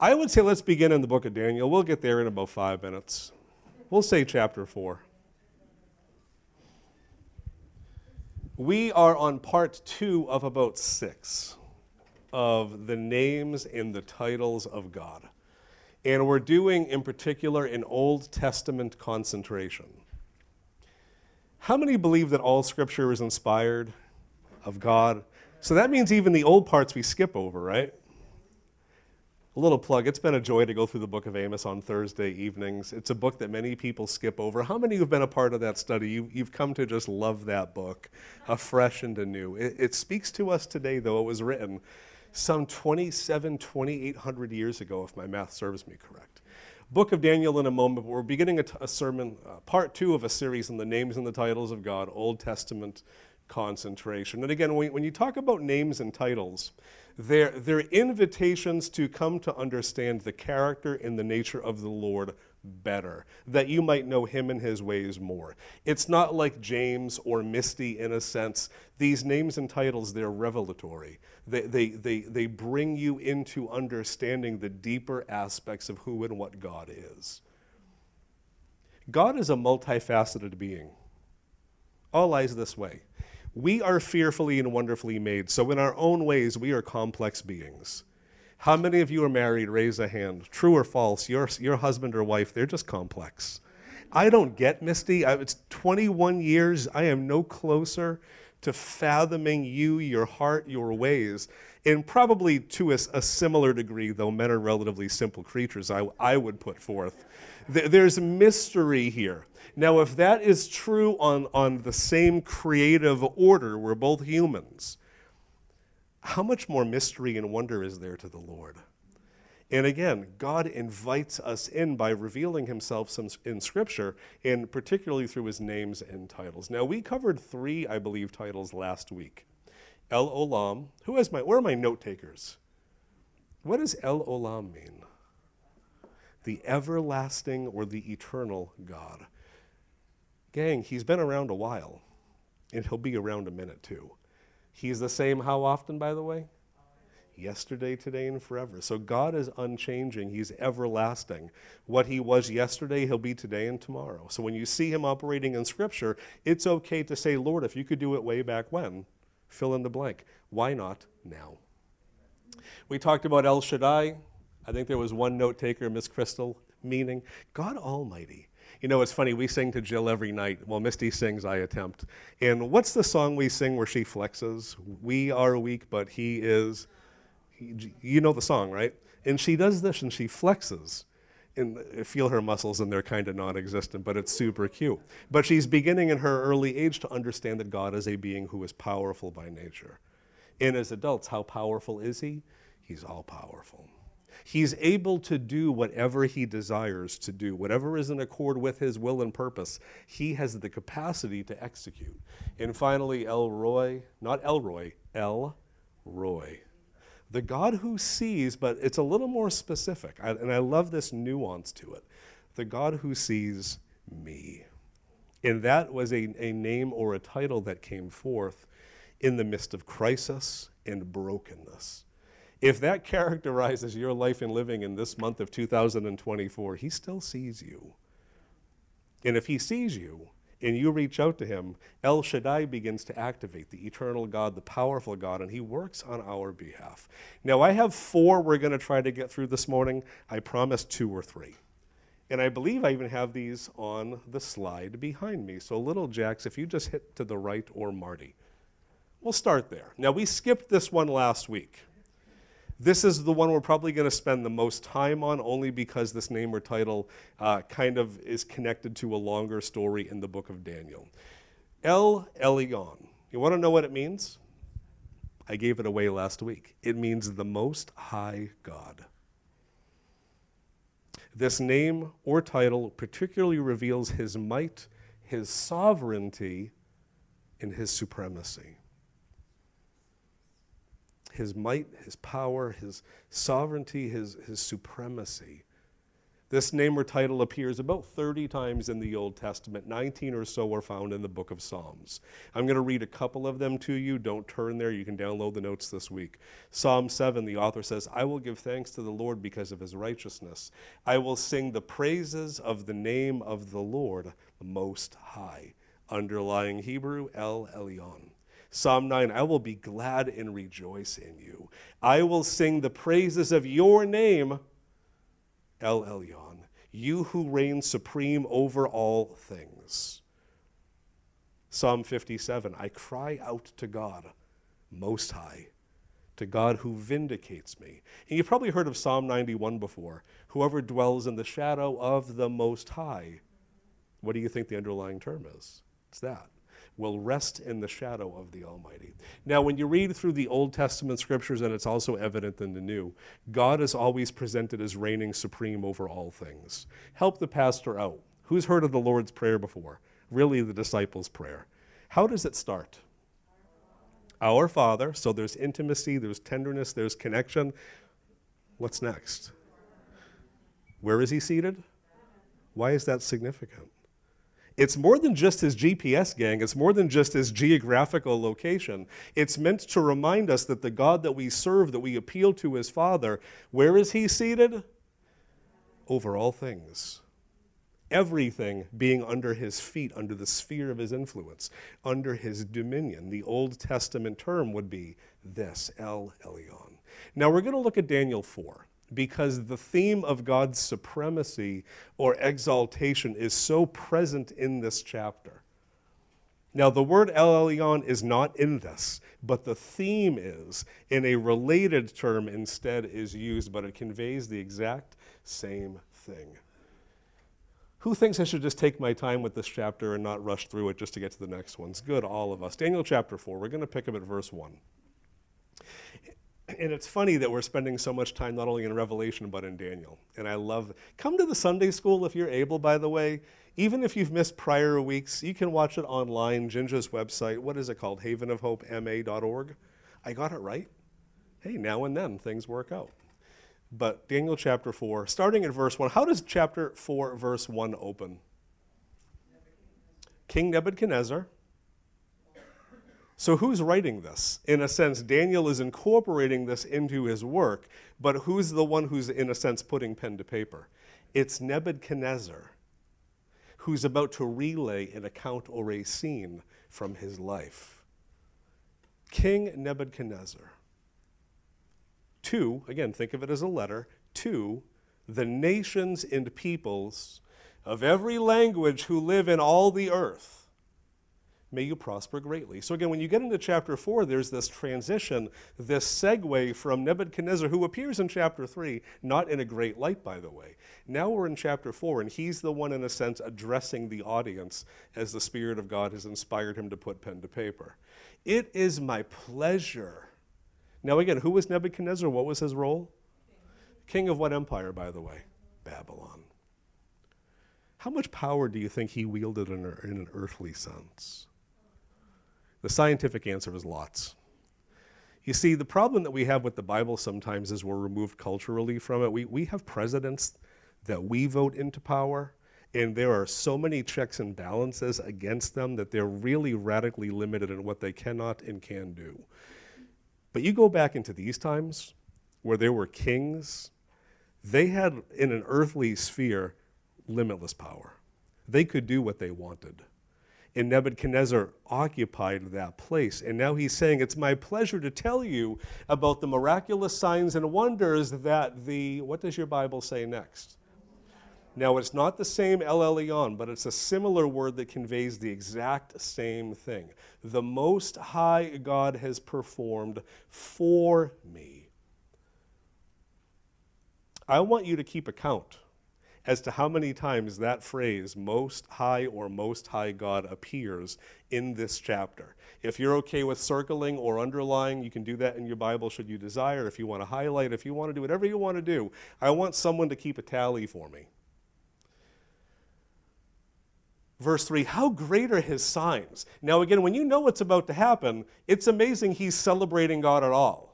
I would say let's begin in the book of Daniel. We'll get there in about five minutes. We'll say chapter 4. We are on part two of about six of the names and the titles of God. And we're doing, in particular, an Old Testament concentration. How many believe that all scripture is inspired of God? So that means even the old parts we skip over, right? A little plug. It's been a joy to go through the book of Amos on Thursday evenings. It's a book that many people skip over. How many have been a part of that study? You, have come to just love that book, afresh and anew. It, it speaks to us today, though it was written some 27, 2800 years ago, if my math serves me correct. Book of Daniel in a moment, but we're beginning a, t- a sermon, uh, part two of a series on the names and the titles of God, Old Testament concentration. And again, when, when you talk about names and titles, they're, they're invitations to come to understand the character and the nature of the Lord better, that you might know him and his ways more. It's not like James or Misty in a sense. These names and titles, they're revelatory. They, they, they, they bring you into understanding the deeper aspects of who and what God is. God is a multifaceted being. All lies this way. We are fearfully and wonderfully made, so in our own ways, we are complex beings. How many of you are married? Raise a hand. True or false? Your, your husband or wife, they're just complex. I don't get Misty. I, it's 21 years. I am no closer to fathoming you, your heart, your ways. And probably to a, a similar degree, though men are relatively simple creatures, I, I would put forth. There's mystery here. Now, if that is true on, on the same creative order, we're both humans how much more mystery and wonder is there to the Lord? And again, God invites us in by revealing himself in Scripture, and particularly through his names and titles. Now, we covered three, I believe, titles last week. El Olam. Who has my, where are my note takers? What does El Olam mean? The everlasting or the eternal God. Gang, he's been around a while, and he'll be around a minute too. He's the same how often, by the way? Yesterday, today, and forever. So God is unchanging. He's everlasting. What He was yesterday, He'll be today and tomorrow. So when you see Him operating in Scripture, it's okay to say, Lord, if you could do it way back when, fill in the blank. Why not now? We talked about El Shaddai. I think there was one note taker, Miss Crystal, meaning God Almighty. You know, it's funny, we sing to Jill every night. Well, Misty sings, I attempt. And what's the song we sing where she flexes? We are weak, but he is. You know the song, right? And she does this and she flexes. And feel her muscles and they're kind of non existent, but it's super cute. But she's beginning in her early age to understand that God is a being who is powerful by nature. And as adults, how powerful is he? He's all powerful. He's able to do whatever he desires to do, whatever is in accord with his will and purpose. He has the capacity to execute. And finally, El Roi, not Elroy, El Roi. The God who sees, but it's a little more specific. I, and I love this nuance to it. The God who sees me. And that was a, a name or a title that came forth in the midst of crisis and brokenness. If that characterizes your life and living in this month of 2024, He still sees you. And if He sees you and you reach out to Him, El Shaddai begins to activate the eternal God, the powerful God, and He works on our behalf. Now, I have four we're going to try to get through this morning. I promised two or three. And I believe I even have these on the slide behind me. So, little Jacks, if you just hit to the right or Marty, we'll start there. Now, we skipped this one last week. This is the one we're probably going to spend the most time on, only because this name or title uh, kind of is connected to a longer story in the book of Daniel. El Elyon. You want to know what it means? I gave it away last week. It means the Most High God. This name or title particularly reveals his might, his sovereignty, and his supremacy his might, his power, his sovereignty, his, his supremacy. This name or title appears about 30 times in the Old Testament. 19 or so are found in the book of Psalms. I'm going to read a couple of them to you. Don't turn there. You can download the notes this week. Psalm 7, the author says, I will give thanks to the Lord because of his righteousness. I will sing the praises of the name of the Lord the Most High. Underlying Hebrew, El Elyon. Psalm 9, I will be glad and rejoice in you. I will sing the praises of your name El Elyon, you who reign supreme over all things. Psalm 57 I cry out to God, Most High, to God who vindicates me. And you've probably heard of Psalm 91 before. Whoever dwells in the shadow of the Most High. What do you think the underlying term is? It's that will rest in the shadow of the Almighty. Now, when you read through the Old Testament scriptures, and it's also evident in the New, God is always presented as reigning supreme over all things. Help the pastor out. Who's heard of the Lord's Prayer before? Really, the disciples' prayer. How does it start? Our Father, so there's intimacy, there's tenderness, there's connection. What's next? Where is he seated? Why is that significant? It's more than just his GPS gang, it's more than just his geographical location. It's meant to remind us that the God that we serve, that we appeal to as Father, where is he seated? Over all things. Everything being under his feet, under the sphere of his influence, under his dominion. The Old Testament term would be this El Elyon. Now we're going to look at Daniel 4 because the theme of God's supremacy or exaltation is so present in this chapter. Now, the word El Elyon is not in this, but the theme is, in a related term instead, is used, but it conveys the exact same thing. Who thinks I should just take my time with this chapter and not rush through it just to get to the next ones? Good, all of us. Daniel chapter 4, we're going to pick up at verse 1 and it's funny that we're spending so much time not only in Revelation but in Daniel. And I love come to the Sunday school if you're able, by the way. Even if you've missed prior weeks, you can watch it online, Ginger's website. What is it called? havenofhopema.org. I got it right. Hey, now and then things work out. But Daniel chapter 4, starting at verse 1. How does chapter 4, verse 1 open? King Nebuchadnezzar so, who's writing this? In a sense, Daniel is incorporating this into his work, but who's the one who's, in a sense, putting pen to paper? It's Nebuchadnezzar, who's about to relay an account or a scene from his life. King Nebuchadnezzar. To, again, think of it as a letter, to the nations and peoples of every language who live in all the earth may you prosper greatly. So, again, when you get into chapter 4, there's this transition, this segue from Nebuchadnezzar, who appears in chapter 3, not in a great light, by the way. Now we're in chapter 4, and he's the one, in a sense, addressing the audience as the Spirit of God has inspired him to put pen to paper. It is my pleasure. Now, again, who was Nebuchadnezzar? What was his role? King of what empire, by the way? Babylon. How much power do you think he wielded in, an earthly sense? The scientific answer is lots. You see, the problem that we have with the Bible sometimes is we're removed culturally from it. We, we have presidents that we vote into power, and there are so many checks and balances against them that they're really radically limited in what they cannot and can do. But you go back into these times where there were kings, they had in an earthly sphere limitless power. They could do what they wanted and Nebuchadnezzar occupied that place. And now he's saying, It's my pleasure to tell you about the miraculous signs and wonders that the, what does your Bible say next? Now, it's not the same El Elyon, but it's a similar word that conveys the exact same thing. The Most High God has performed for me. I want you to keep account as to how many times that phrase, most high or most high God, appears in this chapter. If you're okay with circling or underlying, you can do that in your Bible should you desire. If you want to highlight, if you want to do whatever you want to do, I want someone to keep a tally for me. Verse 3 How great are his signs? Now, again, when you know what's about to happen, it's amazing he's celebrating God at all.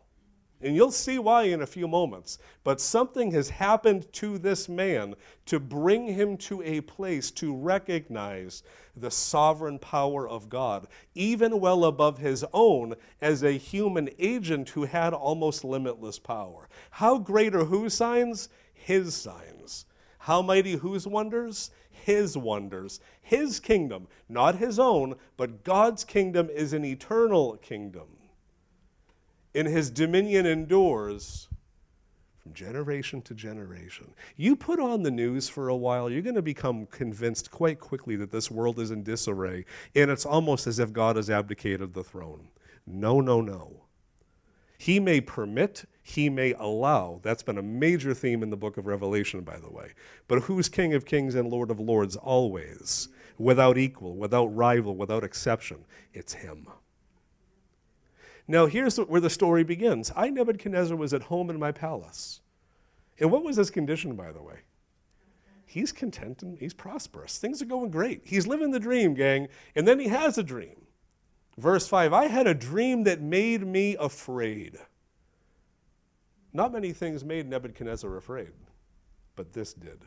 And you'll see why in a few moments. But something has happened to this man to bring him to a place to recognize the sovereign power of God, even well above his own as a human agent who had almost limitless power. How great are whose signs? His signs. How mighty whose wonders? His wonders. His kingdom, not his own, but God's kingdom is an eternal kingdom. In his dominion endures from generation to generation. You put on the news for a while, you're going to become convinced quite quickly that this world is in disarray, and it's almost as if God has abdicated the throne. No, no, no. He may permit, he may allow. That's been a major theme in the book of Revelation, by the way. But who's King of Kings and Lord of Lords always? Without equal, without rival, without exception. It's him. Now, here's where the story begins. I, Nebuchadnezzar, was at home in my palace. And what was his condition, by the way? He's content and he's prosperous. Things are going great. He's living the dream, gang. And then he has a dream. Verse 5 I had a dream that made me afraid. Not many things made Nebuchadnezzar afraid, but this did.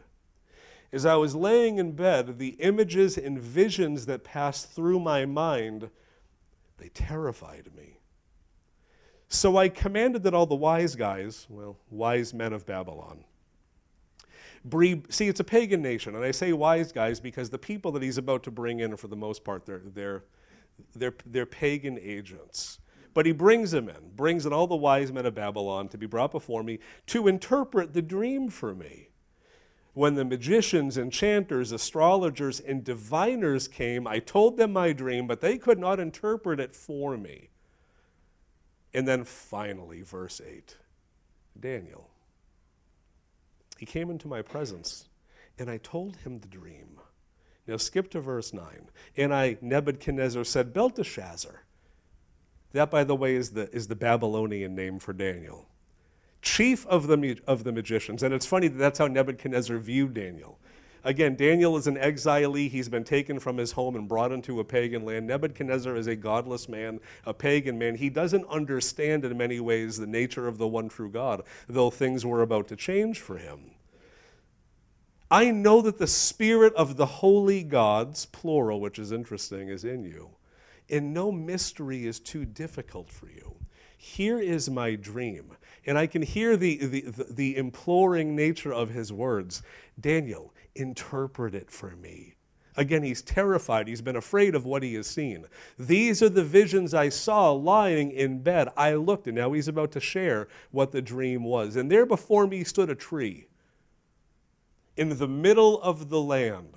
As I was laying in bed, the images and visions that passed through my mind, they terrified me. So I commanded that all the wise guys, well, wise men of Babylon, see, it's a pagan nation, and I say wise guys because the people that he's about to bring in, for the most part, they're, they're, they're, they're pagan agents. But he brings them in, brings in all the wise men of Babylon to be brought before me to interpret the dream for me. When the magicians, enchanters, astrologers, and diviners came, I told them my dream, but they could not interpret it for me. And then finally, verse 8 Daniel. He came into my presence, and I told him the dream. Now skip to verse 9. And I, Nebuchadnezzar, said, Belteshazzar. That, by the way, is the, is the Babylonian name for Daniel. Chief of the, of the magicians. And it's funny that that's how Nebuchadnezzar viewed Daniel. Again, Daniel is an exilee. He's been taken from his home and brought into a pagan land. Nebuchadnezzar is a godless man, a pagan man. He doesn't understand in many ways the nature of the one true God, though things were about to change for him. I know that the spirit of the holy gods, plural, which is interesting, is in you. And no mystery is too difficult for you. Here is my dream. And I can hear the, the, the, the imploring nature of his words. Daniel, interpret it for me. Again, he's terrified. He's been afraid of what he has seen. These are the visions I saw lying in bed. I looked, and now he's about to share what the dream was. And there before me stood a tree in the middle of the land.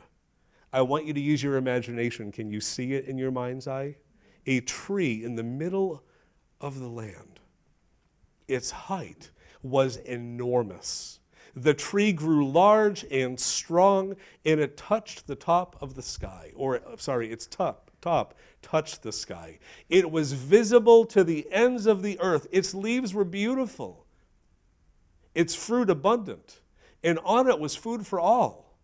I want you to use your imagination. Can you see it in your mind's eye? A tree in the middle of the land. Its height was enormous. The tree grew large and strong, and it touched the top of the sky, or sorry, its top, top touched the sky. It was visible to the ends of the earth. Its leaves were beautiful, its fruit abundant, and on it was food for all.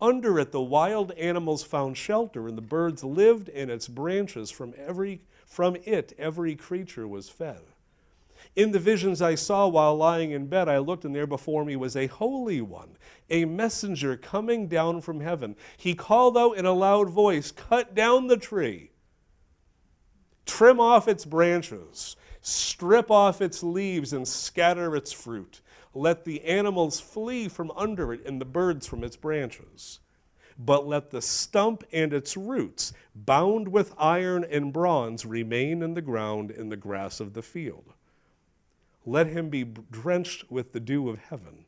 Under it, the wild animals found shelter, and the birds lived in its branches. From, every, from it, every creature was fed. In the visions I saw while lying in bed, I looked, and there before me was a holy one, a messenger coming down from heaven. He called out in a loud voice, Cut down the tree, trim off its branches, strip off its leaves, and scatter its fruit. Let the animals flee from under it, and the birds from its branches but let the stump and its roots, bound with iron and bronze, remain in the ground in the grass of the field. Let him be drenched with the dew of heaven,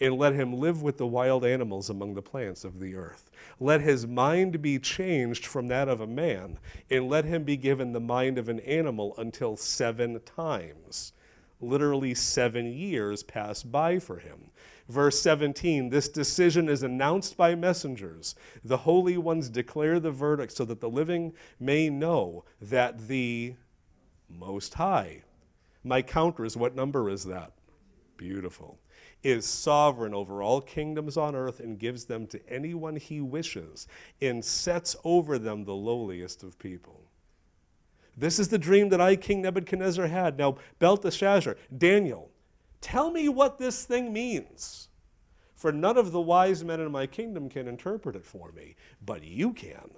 and let him live with the wild animals among the plants of the earth. Let his mind be changed from that of a man, and let him be given the mind of an animal until seven times. Literally, seven years pass by for him. Verse 17 this decision is announced by messengers. The holy ones declare the verdict so that the living may know that the Most High my counter is what number is that? Beautiful. Is sovereign over all kingdoms on earth and gives them to anyone he wishes and sets over them the lowliest of people. This is the dream that I, King Nebuchadnezzar, had. Now, Belteshazzar, Daniel, tell me what this thing means. For none of the wise men in my kingdom can interpret it for me, but you can.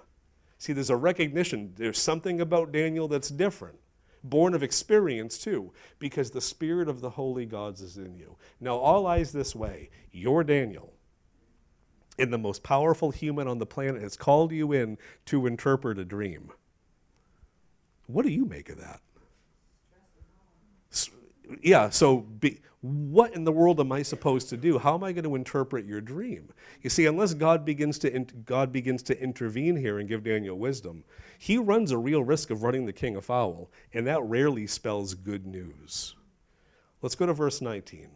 See, there's a recognition. There's something about Daniel that's different, born of experience too, because the Spirit of the holy gods is in you. Now, all eyes this way. You're Daniel. And the most powerful human on the planet has called you in to interpret a dream. What do you make of that? Yeah, so be, what in the world am I supposed to do? How am I going to interpret your dream? You see, unless God begins to God begins to intervene here and give Daniel wisdom, he runs a real risk of running the king afoul, and that rarely spells good news. Let's go to verse 19.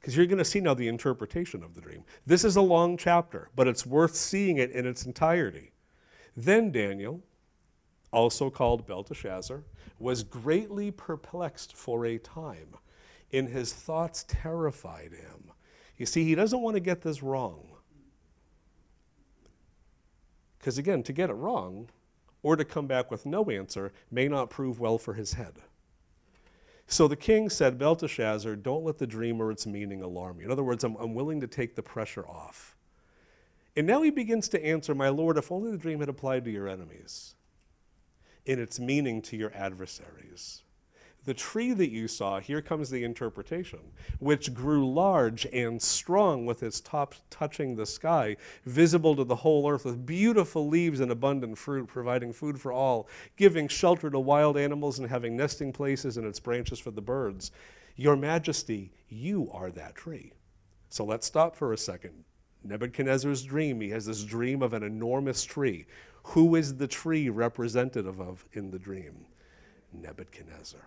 Because you're going to see now the interpretation of the dream. This is a long chapter, but it's worth seeing it in its entirety. Then Daniel, also called Belteshazzar, was greatly perplexed for a time, and his thoughts terrified him. You see, he doesn't want to get this wrong. Because again, to get it wrong or to come back with no answer may not prove well for his head. So the king said, Belteshazzar, don't let the dream or its meaning alarm you. In other words, I'm, I'm willing to take the pressure off. And now he begins to answer, My Lord, if only the dream had applied to your enemies, in its meaning to your adversaries. The tree that you saw, here comes the interpretation, which grew large and strong with its top touching the sky, visible to the whole earth, with beautiful leaves and abundant fruit, providing food for all, giving shelter to wild animals and having nesting places in its branches for the birds. Your Majesty, you are that tree. So let's stop for a second. Nebuchadnezzar's dream, he has this dream of an enormous tree. Who is the tree representative of in the dream? Nebuchadnezzar.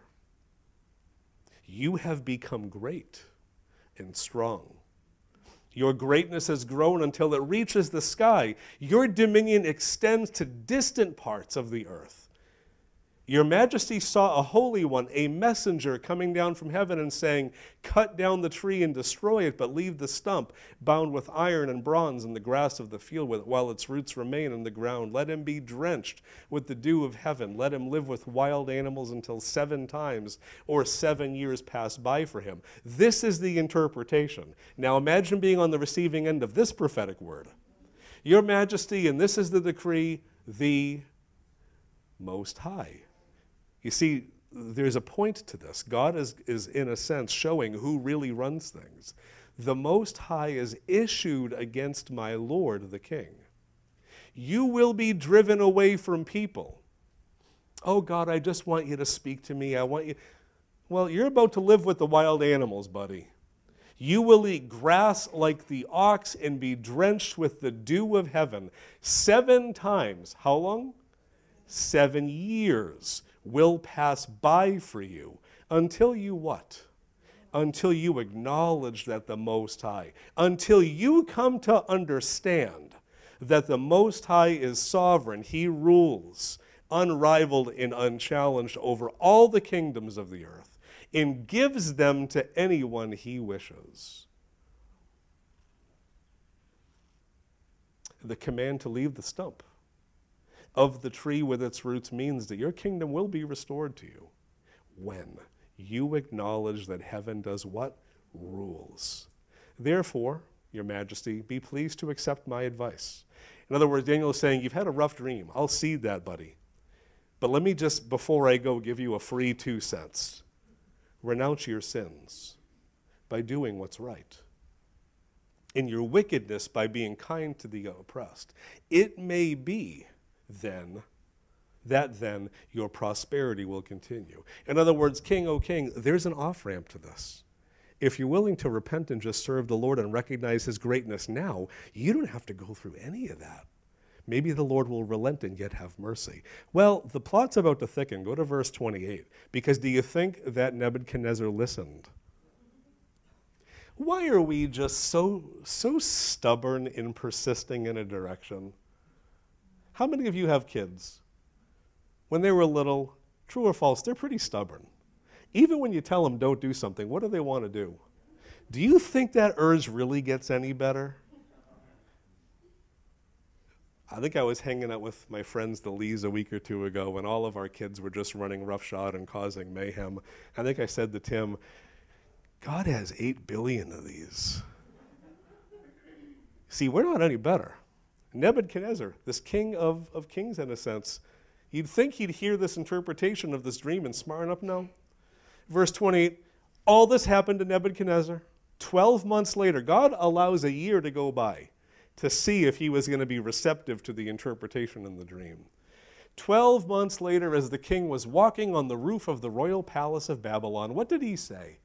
You have become great and strong. Your greatness has grown until it reaches the sky. Your dominion extends to distant parts of the earth. Your Majesty saw a holy one, a messenger coming down from heaven and saying, Cut down the tree and destroy it, but leave the stump bound with iron and bronze in the grass of the field while its roots remain in the ground. Let him be drenched with the dew of heaven. Let him live with wild animals until seven times or seven years pass by for him. This is the interpretation. Now imagine being on the receiving end of this prophetic word. Your Majesty, and this is the decree, the Most High you see, there's a point to this. God is, is, in a sense, showing who really runs things. The Most High is issued against my Lord the King. You will be driven away from people. Oh, God, I just want you to speak to me. I want you. Well, you're about to live with the wild animals, buddy. You will eat grass like the ox and be drenched with the dew of heaven seven times. How long? Seven years will pass by for you until you what? Until you acknowledge that the Most High, until you come to understand that the Most High is sovereign, He rules, unrivaled and unchallenged over all the kingdoms of the earth, and gives them to anyone He wishes. The command to leave the stump of the tree with its roots means that your kingdom will be restored to you when you acknowledge that heaven does what? Rules. Therefore, your majesty, be pleased to accept my advice. In other words, Daniel is saying, You've had a rough dream. I'll cede that, buddy. But let me just, before I go, give you a free two cents. Renounce your sins by doing what's right, in your wickedness by being kind to the oppressed. It may be then that then your prosperity will continue. In other words, King, O King, there's an off ramp to this. If you're willing to repent and just serve the Lord and recognize His greatness now, you don't have to go through any of that. Maybe the Lord will relent and yet have mercy. Well, the plot's about to thicken. Go to verse 28. Because do you think that Nebuchadnezzar listened? Why are we just so, so stubborn in persisting in a direction? How many of you have kids? When they were little, true or false, they're pretty stubborn. Even when you tell them don't do something, what do they want to do? Do you think that urge really gets any better? I think I was hanging out with my friends, the Lees, a week or two ago when all of our kids were just running roughshod and causing mayhem. I think I said to Tim, God has 8 billion of these. See, we're not any better. Nebuchadnezzar, this king of, of kings in a sense, you'd think he'd hear this interpretation of this dream and smarten up. No. Verse 28 all this happened to Nebuchadnezzar. 12 months later, God allows a year to go by to see if he was going to be receptive to the interpretation in the dream. Twelve months later, as the king was walking on the roof of the royal palace of Babylon, what did he say?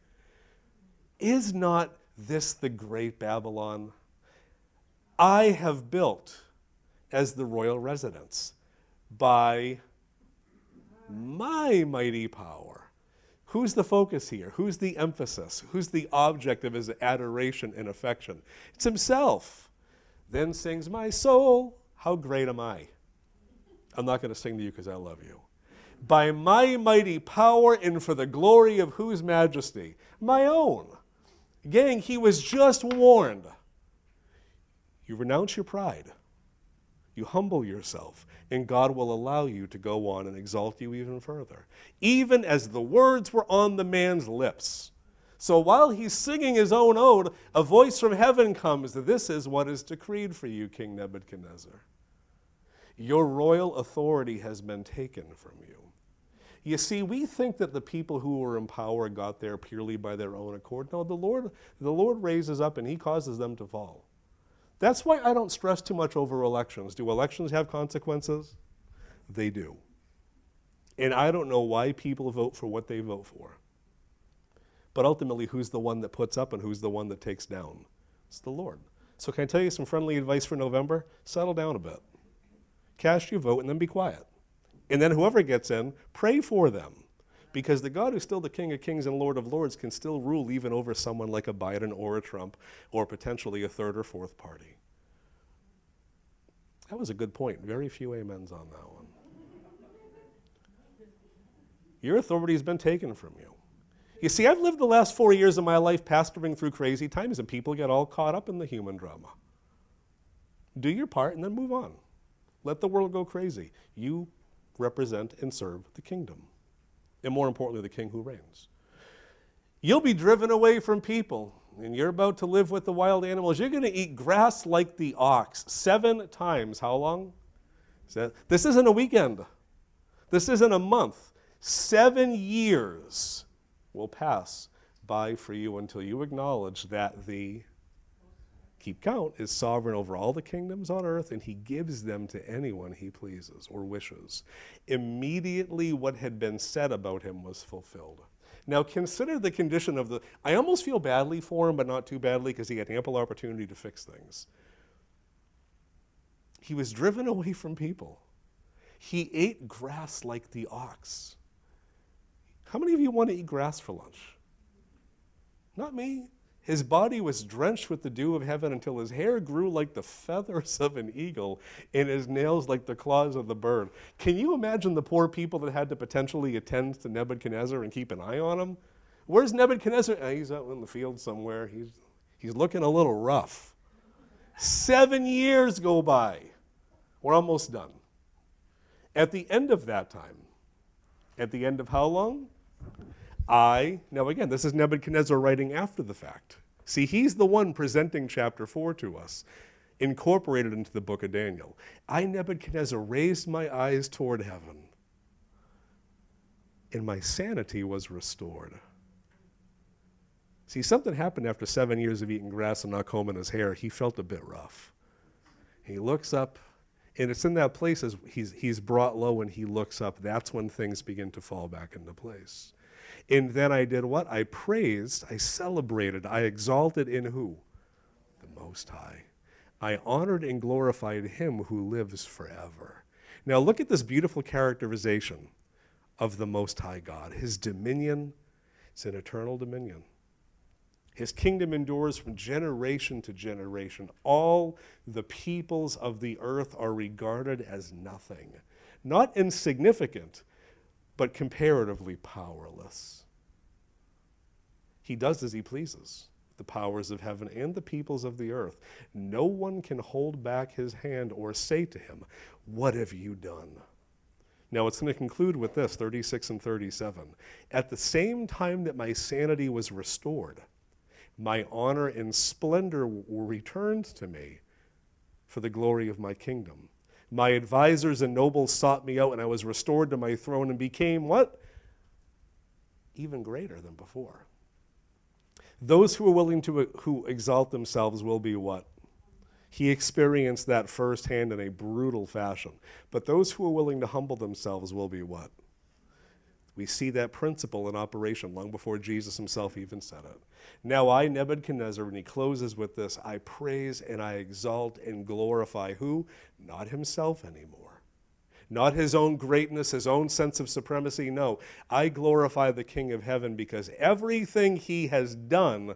Is not this the great Babylon? I have built as the royal residence by my mighty power. Who's the focus here? Who's the emphasis? Who's the object of his adoration and affection? It's himself. Then sings my soul, How great am I? I'm not going to sing to you because I love you. By my mighty power and for the glory of whose majesty? My own. Gang, he was just warned. You renounce your pride, you humble yourself, and God will allow you to go on and exalt you even further, even as the words were on the man's lips. So while he's singing his own ode, a voice from heaven comes that This is what is decreed for you, King Nebuchadnezzar. Your royal authority has been taken from you. You see, we think that the people who were in power got there purely by their own accord. No, the Lord, the Lord raises up and he causes them to fall. That's why I don't stress too much over elections. Do elections have consequences? They do. And I don't know why people vote for what they vote for. But ultimately, who's the one that puts up and who's the one that takes down? It's the Lord. So, can I tell you some friendly advice for November? Settle down a bit. Cast your vote and then be quiet. And then, whoever gets in, pray for them. Because the God who's still the King of Kings and Lord of Lords can still rule even over someone like a Biden or a Trump or potentially a third or fourth party. That was a good point. Very few amens on that one. Your authority has been taken from you. You see, I've lived the last four years of my life pastoring through crazy times, and people get all caught up in the human drama. Do your part and then move on. Let the world go crazy. You represent and serve the kingdom, and more importantly, the king who reigns. You'll be driven away from people, and you're about to live with the wild animals. You're going to eat grass like the ox seven times. How long? This isn't a weekend, this isn't a month. Seven years will pass by for you until you acknowledge that the keep count is sovereign over all the kingdoms on earth and he gives them to anyone he pleases or wishes. Immediately what had been said about him was fulfilled. Now consider the condition of the I almost feel badly for him but not too badly because he had ample opportunity to fix things. He was driven away from people. He ate grass like the ox. How many of you want to eat grass for lunch? Not me. His body was drenched with the dew of heaven until his hair grew like the feathers of an eagle and his nails like the claws of the bird. Can you imagine the poor people that had to potentially attend to Nebuchadnezzar and keep an eye on him? Where's Nebuchadnezzar? Oh, he's out in the field somewhere. He's, he's looking a little rough. Seven years go by. We're almost done. At the end of that time, at the end of how long? I, now again, this is Nebuchadnezzar writing after the fact. See, he's the one presenting chapter 4 to us, incorporated into the book of Daniel. I, Nebuchadnezzar, raised my eyes toward heaven, and my sanity was restored. See, something happened after seven years of eating grass and not combing his hair. He felt a bit rough. He looks up, and it's in that place as he's, he's brought low and he looks up. That's when things begin to fall back into place. And then I did what? I praised, I celebrated, I exalted in who? The Most High. I honored and glorified him who lives forever. Now look at this beautiful characterization of the Most High God. His dominion is an eternal dominion. His kingdom endures from generation to generation. All the peoples of the earth are regarded as nothing, not insignificant, but comparatively powerless. He does as he pleases. the powers of heaven and the peoples of the earth. No one can hold back his hand or say to him, What have you done? Now it's going to conclude with this 36 and 37. At the same time that my sanity was restored, my honor and splendor were returned to me for the glory of my kingdom. My advisors and nobles sought me out, and I was restored to my throne and became what? Even greater than before. Those who are willing to who exalt themselves will be what? He experienced that firsthand in a brutal fashion. But those who are willing to humble themselves will be what? We see that principle in operation long before Jesus himself even said it. Now I, Nebuchadnezzar, and he closes with this I praise and I exalt and glorify who? Not himself anymore. Not his own greatness, his own sense of supremacy. No, I glorify the King of heaven because everything he has done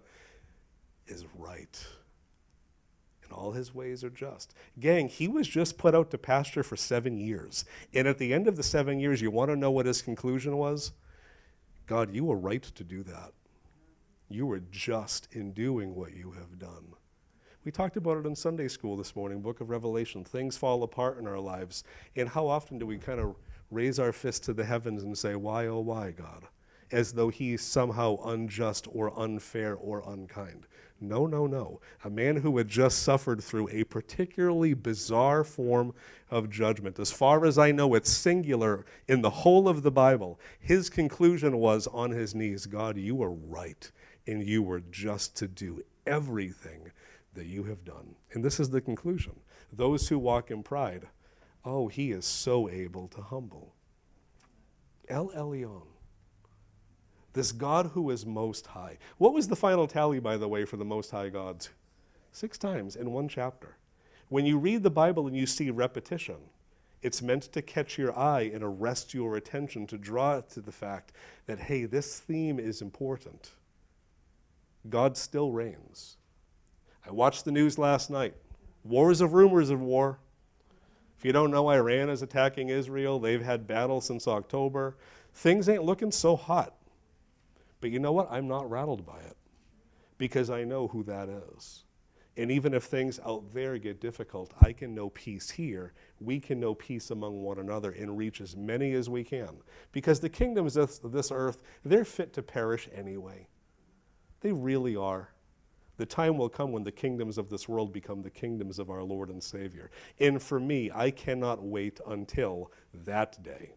is right. All his ways are just. Gang, he was just put out to pasture for seven years. And at the end of the seven years, you want to know what his conclusion was? God, you were right to do that. You were just in doing what you have done. We talked about it in Sunday school this morning, Book of Revelation. Things fall apart in our lives. And how often do we kind of raise our fist to the heavens and say, Why, oh, why, God? As though he's somehow unjust or unfair or unkind. No, no, no. A man who had just suffered through a particularly bizarre form of judgment. As far as I know, it's singular in the whole of the Bible. His conclusion was on his knees God, you were right and you were just to do everything that you have done. And this is the conclusion. Those who walk in pride, oh, he is so able to humble. El Elyon, this God who is most high. What was the final tally, by the way, for the most high gods? Six times in one chapter. When you read the Bible and you see repetition, it's meant to catch your eye and arrest your attention to draw it to the fact that, hey, this theme is important. God still reigns. I watched the news last night. Wars of rumors of war. If you don't know, Iran is attacking Israel. They've had battles since October. Things ain't looking so hot. But you know what? I'm not rattled by it because I know who that is. And even if things out there get difficult, I can know peace here. We can know peace among one another and reach as many as we can. Because the kingdoms of this earth, they're fit to perish anyway. They really are. The time will come when the kingdoms of this world become the kingdoms of our Lord and Savior. And for me, I cannot wait until that day.